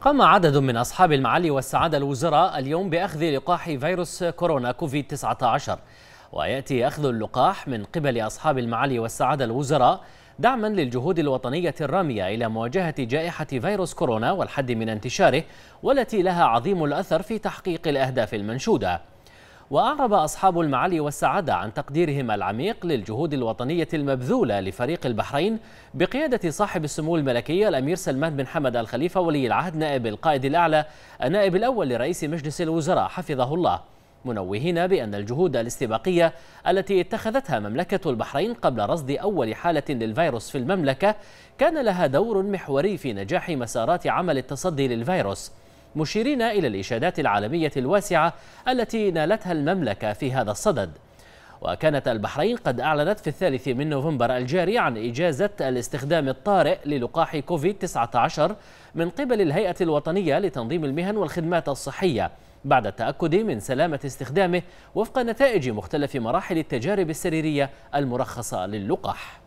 قام عدد من أصحاب المعالي والسعادة الوزراء اليوم بأخذ لقاح فيروس كورونا كوفيد 19 ويأتي أخذ اللقاح من قبل أصحاب المعالي والسعادة الوزراء دعما للجهود الوطنية الرامية إلى مواجهة جائحة فيروس كورونا والحد من انتشاره والتي لها عظيم الأثر في تحقيق الأهداف المنشودة. وأعرب أصحاب المعالي والسعادة عن تقديرهم العميق للجهود الوطنية المبذولة لفريق البحرين بقيادة صاحب السمو الملكي الأمير سلمان بن حمد الخليفة ولي العهد نائب القائد الأعلى النائب الأول لرئيس مجلس الوزراء حفظه الله. منوهين بأن الجهود الاستباقية التي اتخذتها مملكة البحرين قبل رصد أول حالة للفيروس في المملكة كان لها دور محوري في نجاح مسارات عمل التصدي للفيروس. مشيرين إلى الإشادات العالمية الواسعة التي نالتها المملكة في هذا الصدد. وكانت البحرين قد أعلنت في الثالث من نوفمبر الجاري عن إجازة الاستخدام الطارئ للقاح كوفيد-19 من قبل الهيئة الوطنية لتنظيم المهن والخدمات الصحية بعد التأكد من سلامة استخدامه وفق نتائج مختلف مراحل التجارب السريرية المرخصة للقاح.